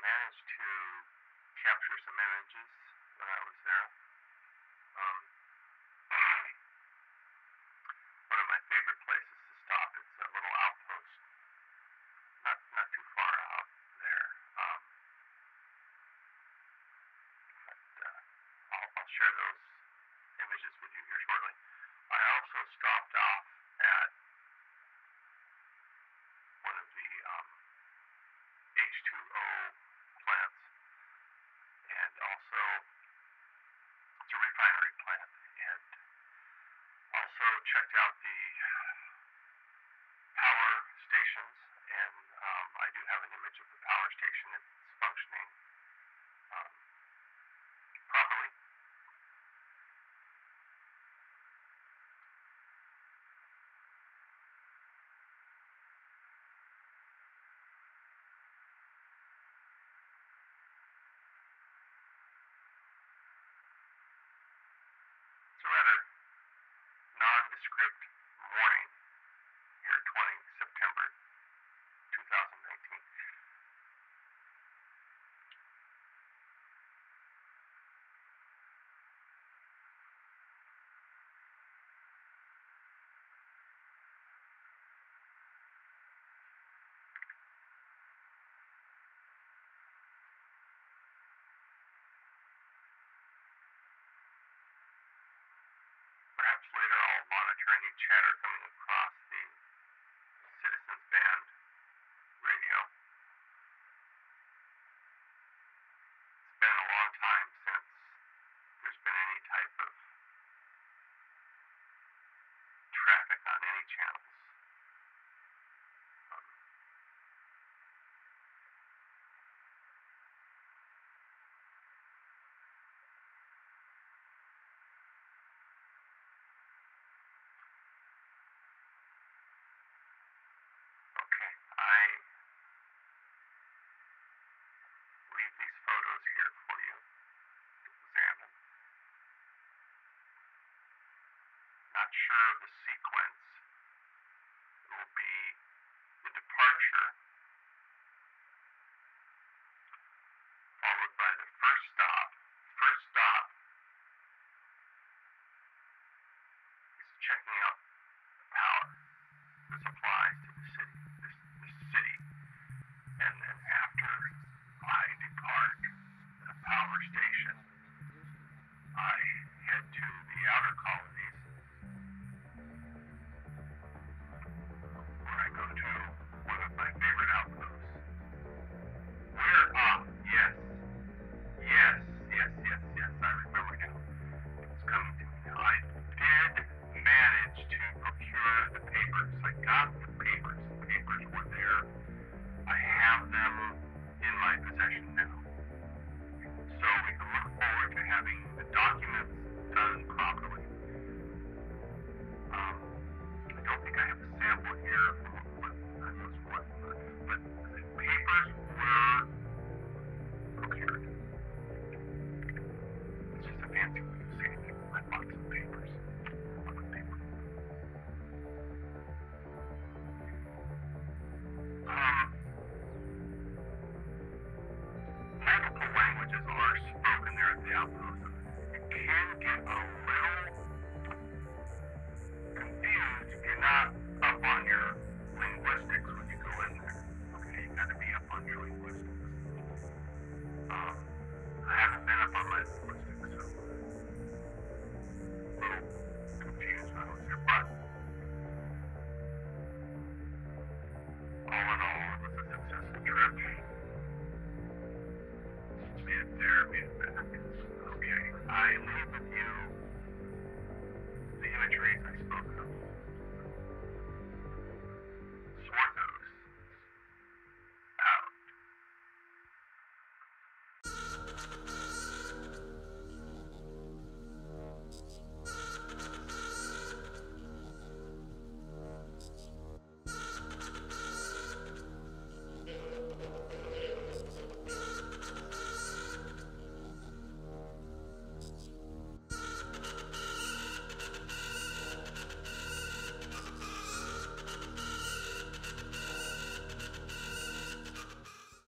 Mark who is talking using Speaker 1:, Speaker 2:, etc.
Speaker 1: managed to capture some images when I was there. checked out the any chatter coming across the Citizens Band radio. It's been a long time it was sequence. It will be the departure, followed by the first stop. First stop is checking out the power. the supplies to the city, the this city, and then the outpost. It can get owned. I with you, the imagery I spoke of. Swarthos. Out.